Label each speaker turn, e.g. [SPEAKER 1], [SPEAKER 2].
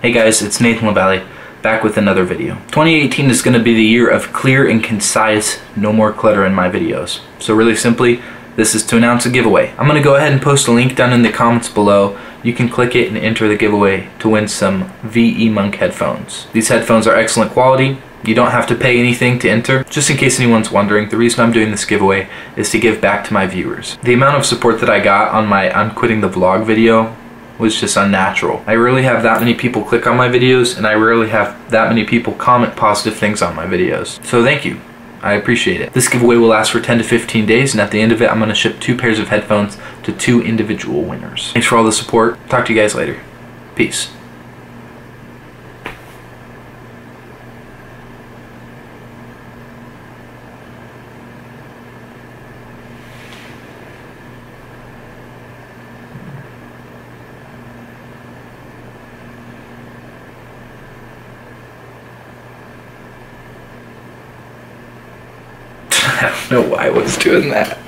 [SPEAKER 1] Hey guys, it's Nathan LaValley, back with another video. 2018 is going to be the year of clear and concise, no more clutter in my videos. So really simply, this is to announce a giveaway. I'm going to go ahead and post a link down in the comments below. You can click it and enter the giveaway to win some VE Monk headphones. These headphones are excellent quality. You don't have to pay anything to enter. Just in case anyone's wondering, the reason I'm doing this giveaway is to give back to my viewers. The amount of support that I got on my I'm quitting the vlog video was just unnatural. I rarely have that many people click on my videos and I rarely have that many people comment positive things on my videos. So thank you. I appreciate it. This giveaway will last for 10 to 15 days and at the end of it I'm going to ship two pairs of headphones to two individual winners. Thanks for all the support. Talk to you guys later. Peace. I don't know why I was doing that.